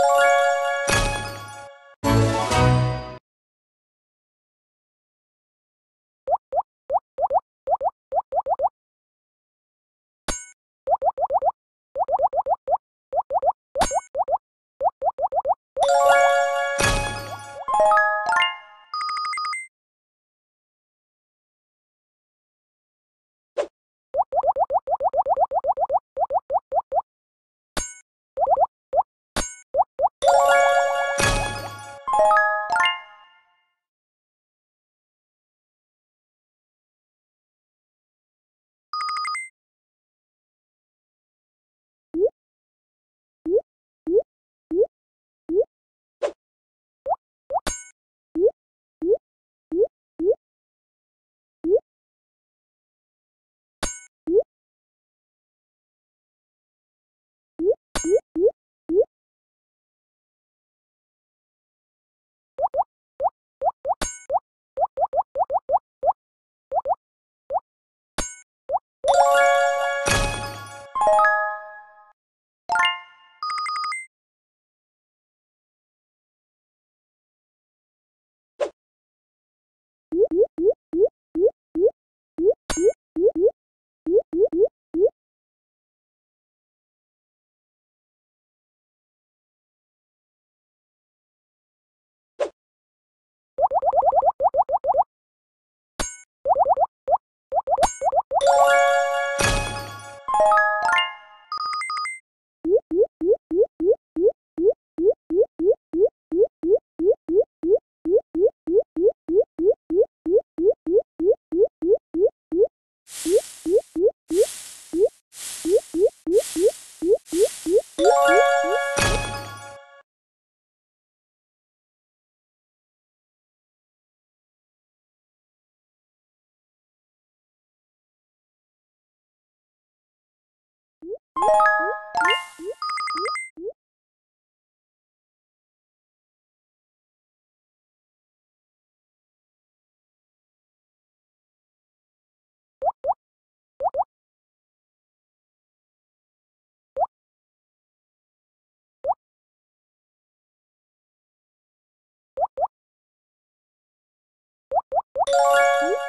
Bye.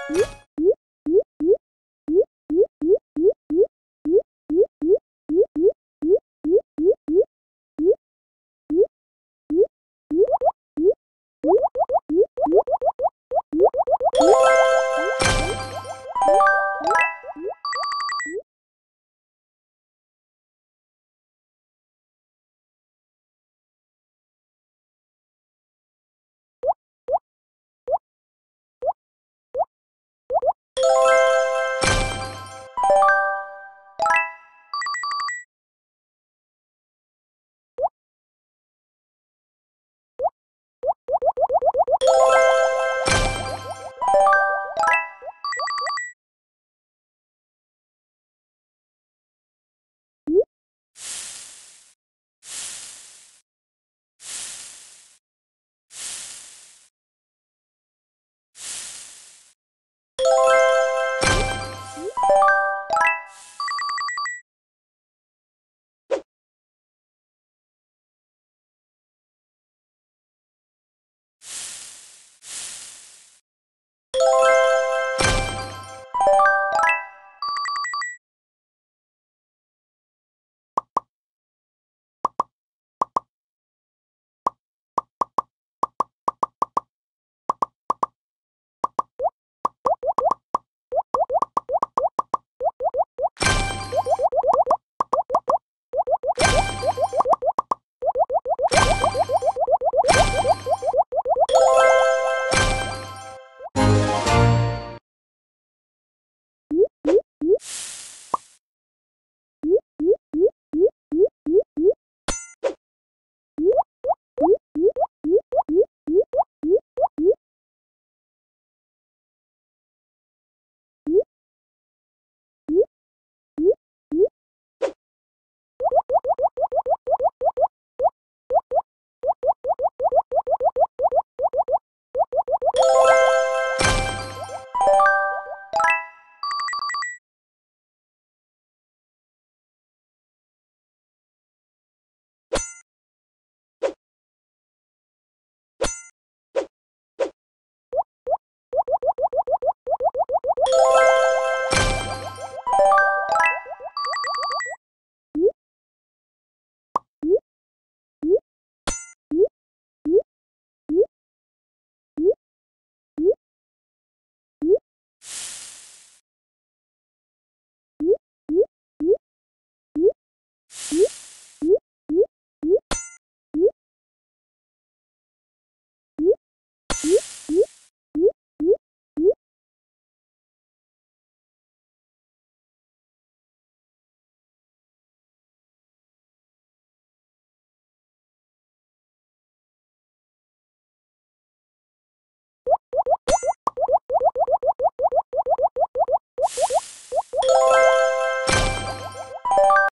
You